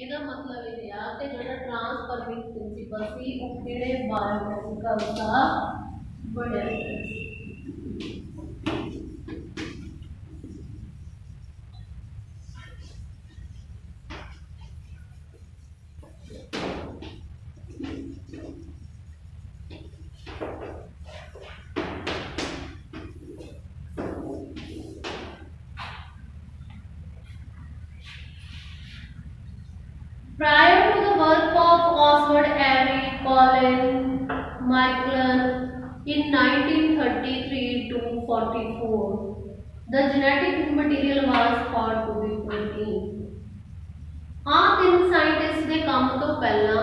ਇਹਦਾ ਮਤਲਬ ਇਹ ਆ ਕਿ ਜਿਹੜਾ ਟ੍ਰਾਂਸਫਰਮਿੰਗ ਪ੍ਰਿੰਸੀਪਲ ਸੀ, ਉਹ ਕਿਹੜੇ ਬਾਇਓਕੈਮੀਕਲ ਦਾ ਬਣਿਆ ਸੀ? Prior to the work of Oswald Avery, Colin, Michael in 1933 to 44, the genetic material was thought to be protein. ਆਹ ਤਿੰਨ ਸਾਇੰਟਿਸਟ ਦੇ ਕੰਮ ਤੋਂ ਪਹਿਲਾਂ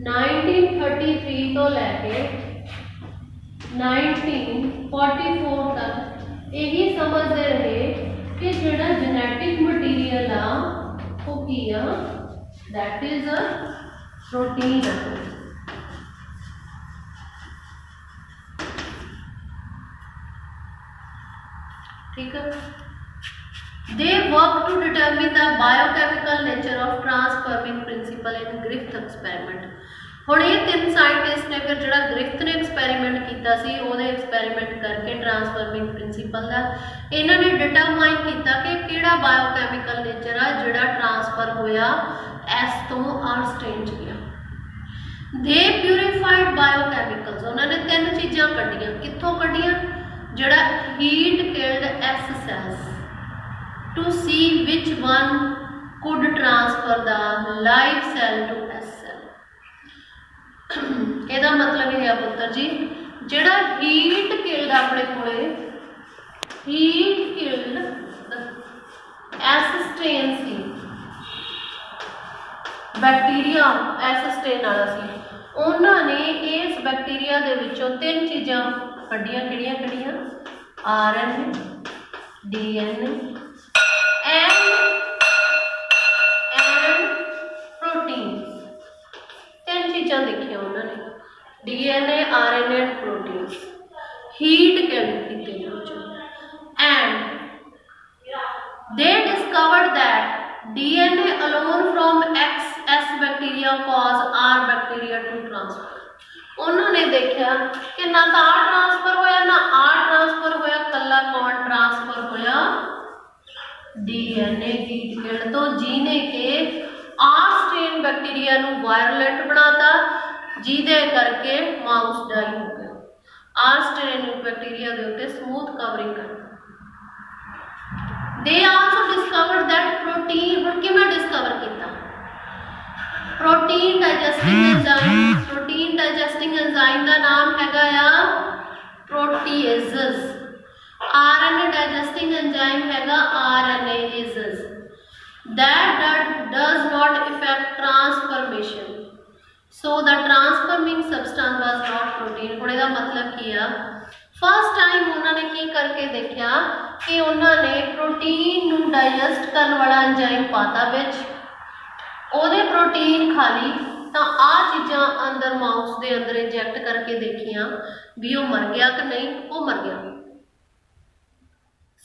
1933 ਤੋਂ ਲੈ ਕੇ 1944 ਤੱਕ ਇਹੀ ਸਮਝਦੇ ਰਹੇ ਕਿ ਜਿਹੜਾ ਜੈਨੇਟਿਕ ਮਟੀਰੀਅਲ ਆ ਉਹ ਕੀ ਆ that is a protein ठीक है they work to determine the biochemical nature of transforming principle in griffith experiment ਹੁਣ ਇਹ ਤਿੰਨ ਸਾਇੰਟਿਸਟ ਨੇ ਫਿਰ ਜਿਹੜਾ ਗ੍ਰਿਫਥ ਨੇ ਐਕਸਪੈਰੀਮੈਂਟ ਕੀਤਾ ਸੀ ਉਹਦੇ ਐਕਸਪੈਰੀਮੈਂਟ ਕਰਕੇ ਟਰਾਂਸਫਰਮਿੰਗ ਪ੍ਰਿੰਸੀਪਲ ਦਾ ਇਹਨਾਂ ਨੇ ਡਿਟਰਮਾਈਨ ਕੀਤਾ ਕਿ ਕਿਹੜਾ ਬਾਇਓਕੈਮੀਕਲ ਨੇਚਰ ਆ ਜਿਹੜਾ ਟਰਾਂਸਫਰ ਹੋਇਆ ਐਸ ਤੋਂ ਆਰ ਸਟੇਨ ਗਿਆ। ਦੇ ਪਿਊਰੀਫਾਈਡ ਬਾਇਓਕੈਮੀਕਲਸ ਉਹਨਾਂ ਨੇ ਤਿੰਨ ਚੀਜ਼ਾਂ ਕੱਢੀਆਂ। ਕਿੱਥੋਂ ਕੱਢੀਆਂ? ਜਿਹੜਾ heat killed S cells to C which one could transfer the live cell to S cell ਇਹਦਾ ਮਤਲਬ ਇਹ ਹੈ ਪੁੱਤਰ ਜੀ, ਜਿਹੜਾ ਹੀਟ ਕਿਲਡ ਆਪਣੇ ਕੋਲੇ ਹੀਟ ਕਿਲਡ ਐਸ ਸਟੇਨ ਸੀ। ਬੈਕਟੀਰੀਆ ਐਸ ਸਟੇਨ ਸੀ ਉਹਨਾਂ ਨੇ ਇਸ ਬੈਕਟੀਰੀਆ ਦੇ ਵਿੱਚੋਂ ਤਿੰਨ ਚੀਜ਼ਾਂ ਕੱਢੀਆਂ, ਕਿਹੜੀਆਂ ਕਿਹੜੀਆਂ ਆਰ ਐਨ ਐਨ ਐਂਡ ਤਿੰਨ ਚੀਜ਼ਾਂ ਦੇਖੀਆਂ ਉਹਨਾਂ ਨੇ। DNA RNA and proteins heat killed ਕੀਤੇ ਨੇ ਵਿੱਚੋਂ and. They discovered that DNA alone bacteria cause R bacteria to transfer. ਉਹਨਾਂ ਨੇ ਦੇਖਿਆ ਕਿ ਨਾ ਤਾਂ R ਟ੍ਰਾਂਸਫਰ ਹੋਇਆ, ਨਾ R ਟ੍ਰਾਂਸਫਰ ਹੋਇਆ ਕੱਲਾ ਕੌਣ ਟ੍ਰਾਂਸਫਰ ਹੋਇਆ? DNA ਹੀਟ ਤੋਂ? ਜਿਹਨੇ ਕਿ R ਸਟ੍ਰੇਨ ਬੈਕਟੀਰੀਆ ਨੂੰ ਵਾਇਰਲੈਂਟ ਬਣਾਤਾ, ਜਿਹਦੇ ਕਰਕੇ ਮਾਊਸ ਡਾਈ ਹੋ ਗਿਆ। R ਸਟ੍ਰੇਨ ਬੈਕਟੀਰੀਆ ਦੇ ਉੱਤੇ ਸਮੂਥ ਕਵਰਿੰਗ ਕਰਤਾ। They also discovered that protein, ਹੁਣ ਕਿਵੇਂ protein digesting enzyme protein digesting enzyme ਦਾ ਨਾਮ ਹੈਗਾ ਆ ਪ੍ਰੋਟੀਏਜ਼ਸ। ਆਰਐਨਏ ਡਾਈਜੈਸਟਿੰਗ ਐਂਜ਼ਾਈਮ ਹੈਗਾ ਆਰਐਨਏਜ਼ਸ। That that does not affect transformation. So the transforming substance was not protein. ਹੁਣ ਇਹਦਾ ਮਤਲਬ ਕੀ ਆ? ਫਸਟ ਟਾਈਮ ਉਹਨਾਂ ਨੇ ਕੀ ਕਰਕੇ ਦੇਖਿਆ? ਕਿ ਉਹਨਾਂ ਨੇ ਪ੍ਰੋਟੀਨ ਨੂੰ ਡਾਈਜੈਸਟ ਕਰਨ ਵਾਲਾ ਐਂਜ਼ਾਈਮ ਪਾਤਾ ਵਿੱਚ। ਉਹਦੇ ਪ੍ਰੋਟੀਨ ਖਾ ਲਈ ਤਾਂ ਆ ਚੀਜ਼ਾਂ ਅੰਦਰ ਮਾਊਸ ਦੇ ਅੰਦਰ ਇੰਜੈਕਟ ਕਰਕੇ ਦੇਖੀਆਂ ਵੀ ਉਹ ਮਰ ਗਿਆ ਕਿ ਨਹੀਂ, ਉਹ ਮਰ ਗਿਆ।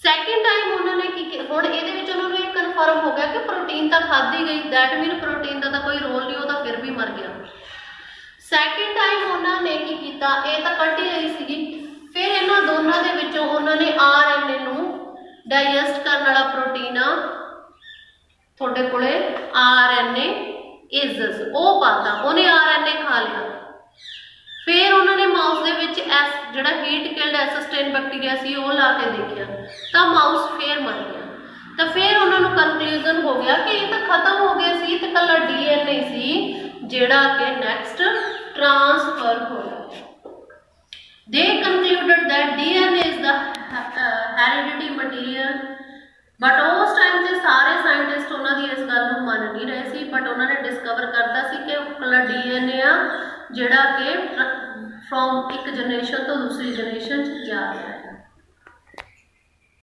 ਸੈਕਿੰਡ ਟਾਈਮ ਉਹਨਾਂ ਨੇ ਕੀ ਹੁਣ ਇਹਦੇ ਵਿੱਚ ਉਹਨਾਂ ਨੂੰ ਇਹ ਕਨਫਰਮ ਹੋ ਗਿਆ ਕਿ ਪ੍ਰੋਟੀਨ ਤਾਂ ਖਾਧੀ ਗਈ ਦੈਟ ਮੀਨ ਪ੍ਰੋਟੀਨ ਦਾ ਤਾਂ ਕੋਈ ਰੋਲ ਨਹੀਂ, ਉਹ ਤਾਂ ਫਿਰ ਵੀ ਮਰ ਗਿਆ। ਸੈਕਿੰਡ ਟਾਈਮ ਉਹਨਾਂ ਨੇ ਕੀ ਕੀਤਾ, ਇਹ ਤਾਂ ਕੱਢ ਹੀ ਰਹੀ ਸੀਗੀ, ਫਿਰ ਇਹਨਾਂ ਦੋਨਾਂ ਦੇ ਵਿੱਚੋਂ ਉਹਨਾਂ ਨੇ ਆਰਐਨਏ ਨੂੰ ਡਾਈਜੈਸਟ ਕਰਨ ਵਾਲਾ ਤੁਹਾਡੇ ਕੋਲੇ ਆਰਐਨਏ ਇਜ਼ਸ ਉਹ ਪਾਤਾ ਉਹਨੇ ਆਰਐਨਏ ਖਾ ਲਿਆ। ਫਿਰ ਉਹਨਾਂ ਨੇ ਮਾਊਸ ਦੇ ਵਿੱਚ ਐਸ ਜਿਹੜਾ ਹੀਟ ਕਿਲਡ ਐਸਿਸਟੈਂਟ ਬੈਕਟੀਰੀਆ ਸੀ ਉਹ ਲਾ ਕੇ ਦੇਖਿਆ। ਤਾਂ ਮਾਊਸ ਫੇਰ ਮਰ ਗਿਆ। ਤਾਂ ਫਿਰ ਉਹਨਾਂ ਨੂੰ ਕਨਕਲੂਜਨ ਹੋ ਗਿਆ ਕਿ ਇਹ ਤਾਂ ਖਤਮ ਹੋ ਗਿਆ ਸੀ ਤੇ ਕੱਲਾ ਡੀਐਨਏ ਸੀ ਜਿਹੜਾ ਕਿ ਨੈਕਸਟ ਟ੍ਰਾਂਸਫਰ ਹੋਇਆ। They concluded that DNA is the uh, hereditary material but ਉਸ ਟਾਈਮ ਤੇ ਸਾਰੇ ਸਾਇੰਟਿਸਟ ਉਹਨਾਂ ਦੀ ਇਸ ਗੱਲ ਨੂੰ ਮੰਨ ਨਹੀਂ ਰਹੇ ਸੀ ਬਟ ਉਹਨਾਂ ਨੇ ਡਿਸਕਵਰ ਕਰਤਾ ਸੀ ਕਿ ਉਹ ਡੀਐਨਏ ਆ, ਜਿਹੜਾ ਕਿ ਫਰੋਮ ਇੱਕ ਜਨਰੇਸ਼ਨ ਤੋਂ ਦੂਸਰੀ ਜਨਰੇਸ਼ਨ ਚ ਜਾ ਰਿਹਾ ਹੈ।